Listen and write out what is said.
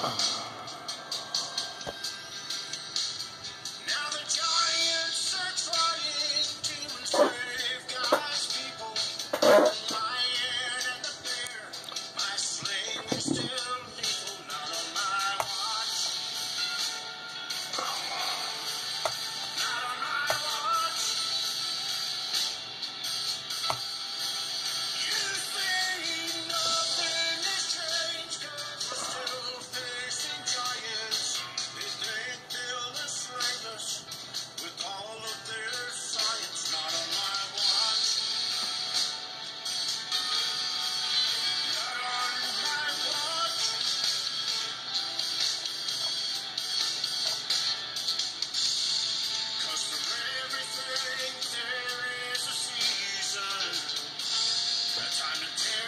看 Time to tell.